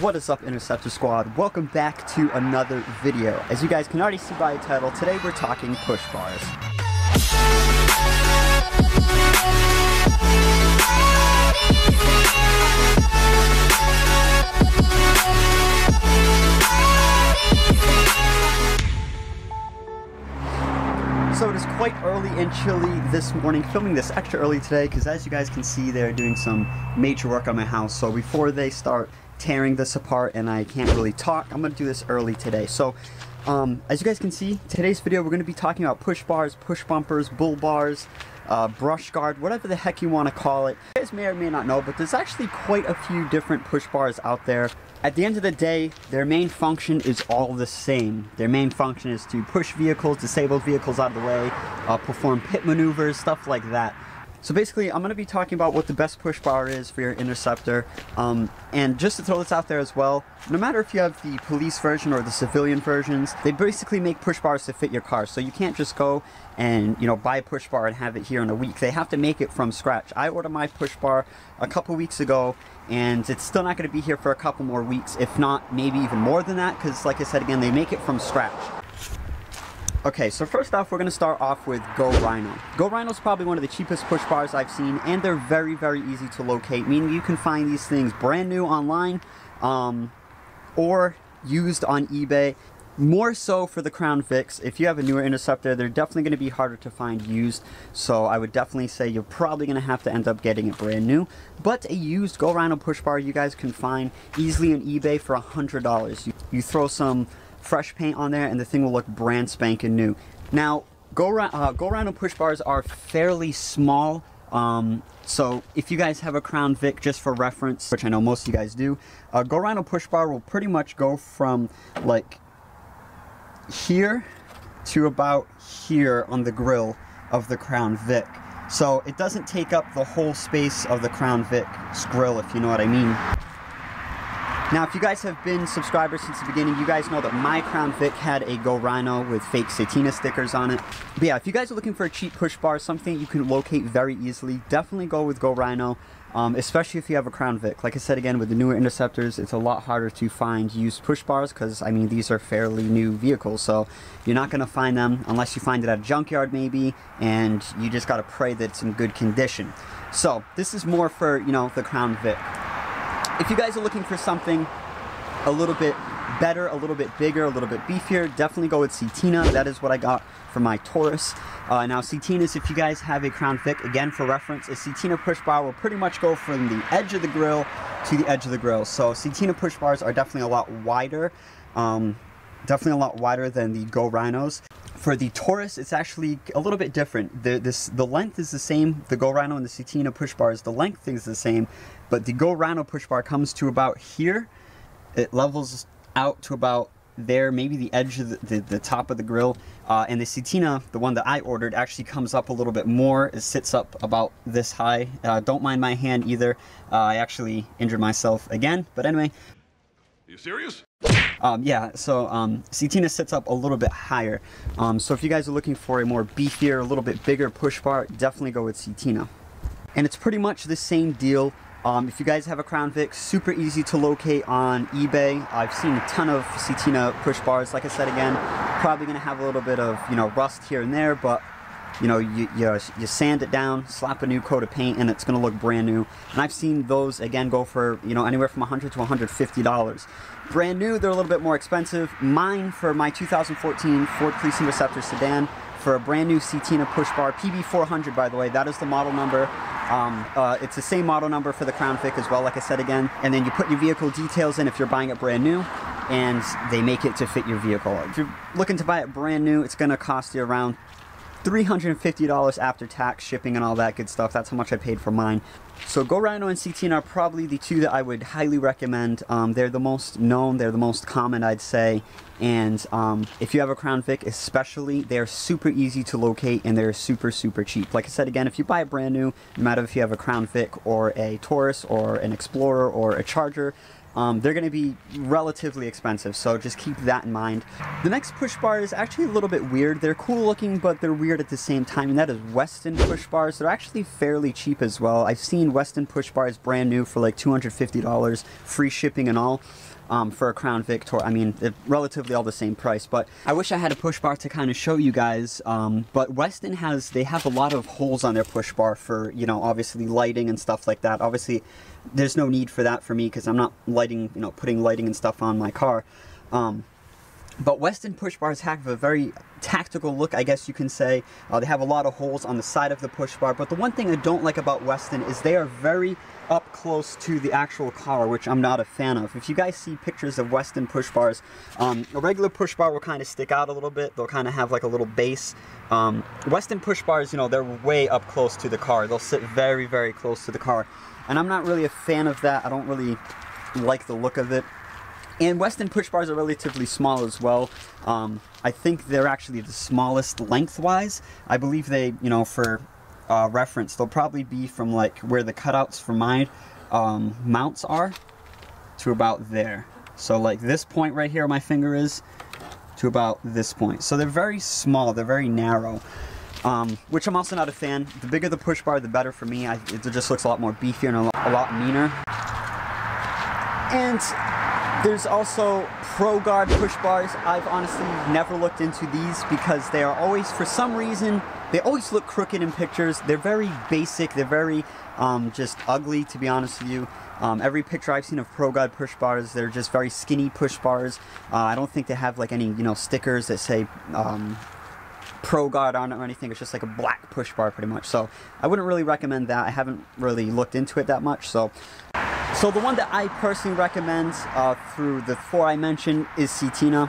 What is up Interceptor Squad? Welcome back to another video. As you guys can already see by the title, today we're talking push bars. Quite early and chilly this morning, filming this extra early today because as you guys can see they're doing some major work on my house. So before they start tearing this apart and I can't really talk, I'm going to do this early today. So um, as you guys can see, today's video we're going to be talking about push bars, push bumpers, bull bars, uh, brush guard, whatever the heck you want to call it. You guys may or may not know, but there's actually quite a few different push bars out there. At the end of the day, their main function is all the same. Their main function is to push vehicles, disabled vehicles out of the way, uh, perform pit maneuvers, stuff like that. So basically, I'm going to be talking about what the best push bar is for your Interceptor. Um, and just to throw this out there as well, no matter if you have the police version or the civilian versions, they basically make push bars to fit your car. So you can't just go and, you know, buy a push bar and have it here in a week. They have to make it from scratch. I ordered my push bar a couple weeks ago and it's still not going to be here for a couple more weeks, if not maybe even more than that, because like I said again, they make it from scratch. Okay, so first off, we're going to start off with Go Rhino. Go Rhino is probably one of the cheapest push bars I've seen, and they're very, very easy to locate, meaning you can find these things brand new online um, or used on eBay. More so for the Crown Vics. If you have a newer Interceptor, they're definitely going to be harder to find used. So I would definitely say you're probably going to have to end up getting it brand new. But a used Go Rhino push bar you guys can find easily on eBay for $100. You, you throw some fresh paint on there and the thing will look brand spanking new. Now, Go, uh, Go Rhino push bars are fairly small. Um, so if you guys have a Crown Vic just for reference, which I know most of you guys do, uh, Go Rhino push bar will pretty much go from like here to about here on the grill of the Crown Vic. So it doesn't take up the whole space of the Crown Vic's grill, if you know what I mean. Now, if you guys have been subscribers since the beginning, you guys know that my Crown Vic had a Go Rhino with fake Setina stickers on it. But yeah, if you guys are looking for a cheap push bar, something you can locate very easily, definitely go with Go Rhino, um, especially if you have a Crown Vic. Like I said again, with the newer Interceptors, it's a lot harder to find used push bars because, I mean, these are fairly new vehicles, so you're not going to find them unless you find it at a junkyard maybe, and you just got to pray that it's in good condition. So, this is more for, you know, the Crown Vic. If you guys are looking for something a little bit better, a little bit bigger, a little bit beefier, definitely go with Setina. That is what I got for my Taurus. Uh, now, Setinas, if you guys have a Crown Vic, again, for reference, a Setina push bar will pretty much go from the edge of the grill to the edge of the grill. So Setina push bars are definitely a lot wider. Um, definitely a lot wider than the Go Rhinos. For the Taurus, it's actually a little bit different. The, this, the length is the same, the Go Rhino and the Setina push bars, the length is the same, but the Go Rhino push bar comes to about here. It levels out to about there, maybe the edge of the, the, the top of the grill. Uh, and the Setina, the one that I ordered, actually comes up a little bit more. It sits up about this high. Uh, don't mind my hand either. Uh, I actually injured myself again. But anyway. Are you serious? Um, yeah, so um, Setina sits up a little bit higher. Um, so if you guys are looking for a more beefier, a little bit bigger push bar, definitely go with Setina. And it's pretty much the same deal. Um, if you guys have a Crown Vic, super easy to locate on eBay. I've seen a ton of Setina push bars. Like I said again, probably going to have a little bit of you know rust here and there, but you know you, you, you sand it down, slap a new coat of paint, and it's going to look brand new. And I've seen those again go for you know anywhere from 100 to 150 dollars. Brand new, they're a little bit more expensive. Mine for my 2014 Ford Police Interceptor sedan for a brand new Setina push bar, PB400 by the way, that is the model number. Um, uh, it's the same model number for the Crown Vic as well, like I said again. And then you put your vehicle details in if you're buying it brand new, and they make it to fit your vehicle. If you're looking to buy it brand new, it's going to cost you around $350 after tax, shipping, and all that good stuff. That's how much I paid for mine. So Go Rhino and Setina are probably the two that I would highly recommend. Um, they're the most known, they're the most common, I'd say. And um, if you have a Crown Vic, especially, they're super easy to locate and they're super, super cheap. Like I said again, if you buy it brand new, no matter if you have a Crown Vic or a Taurus or an Explorer or a Charger, um, they're going to be relatively expensive, so just keep that in mind. The next push bar is actually a little bit weird. They're cool looking, but they're weird at the same time, and that is Westin push bars. They're actually fairly cheap as well. I've seen Westin push bars brand new for like $250, free shipping and all um, for a Crown Vic I mean, relatively all the same price, but I wish I had a push bar to kind of show you guys. Um, but Westin has, they have a lot of holes on their push bar for, you know, obviously lighting and stuff like that. Obviously, there's no need for that for me because I'm not lighting, you know, putting lighting and stuff on my car. Um, but Westin push bars have a very tactical look, I guess you can say. Uh, they have a lot of holes on the side of the push bar, but the one thing I don't like about Westin is they are very up close to the actual car, which I'm not a fan of. If you guys see pictures of Westin push bars, um, a regular push bar will kind of stick out a little bit. They'll kind of have like a little base. Um, Westin push bars, you know, they're way up close to the car. They'll sit very, very close to the car. And I'm not really a fan of that. I don't really like the look of it. And Westin push bars are relatively small as well. Um, I think they're actually the smallest lengthwise. I believe they, you know, for uh, reference, they'll probably be from like where the cutouts for my um, mounts are to about there. So like this point right here my finger is to about this point. So they're very small, they're very narrow. Um, which I'm also not a fan. The bigger the push bar, the better for me. I, it just looks a lot more beefier and a lot, a lot meaner. And there's also Pro-Gard push bars. I've honestly never looked into these because they are always, for some reason, they always look crooked in pictures. They're very basic. They're very um, just ugly, to be honest with you. Um, every picture I've seen of Pro-Gard push bars, they're just very skinny push bars. Uh, I don't think they have like any, you know, stickers that say um, Pro-Gard on it or anything. It's just like a black push bar pretty much. So I wouldn't really recommend that. I haven't really looked into it that much. So so the one that I personally recommend uh, through the four I mentioned is Setina.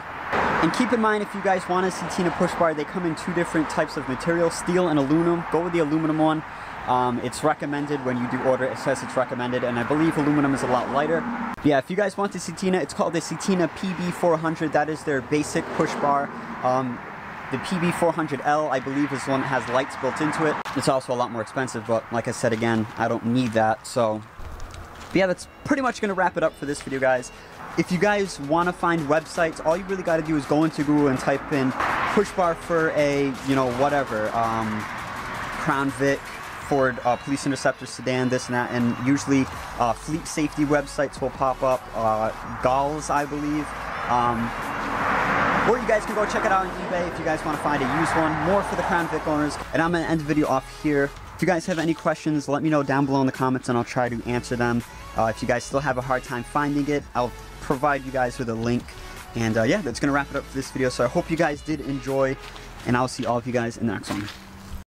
And keep in mind, if you guys want a Setina push bar, they come in two different types of material, steel and aluminum. Go with the aluminum one. Um, it's recommended when you do order, it says it's recommended, and I believe aluminum is a lot lighter. Yeah, if you guys want the Setina, it's called the Setina PB400. That is their basic push bar. Um, the PB400L, I believe, is the one that has lights built into it. It's also a lot more expensive, but like I said again, I don't need that, so but yeah, that's pretty much going to wrap it up for this video, guys. If you guys want to find websites, all you really got to do is go into Google and type in push bar for a, you know, whatever, um, Crown Vic, Ford uh, Police Interceptor sedan, this and that, and usually uh, fleet safety websites will pop up, uh, I believe. Um, or you guys can go check it out on eBay if you guys want to find a used one, more for the Crown Vic owners. And I'm going to end the video off here. If you guys have any questions, let me know down below in the comments and I'll try to answer them. Uh, if you guys still have a hard time finding it, I'll provide you guys with a link. And uh, yeah, that's going to wrap it up for this video. So I hope you guys did enjoy, and I'll see all of you guys in the next one.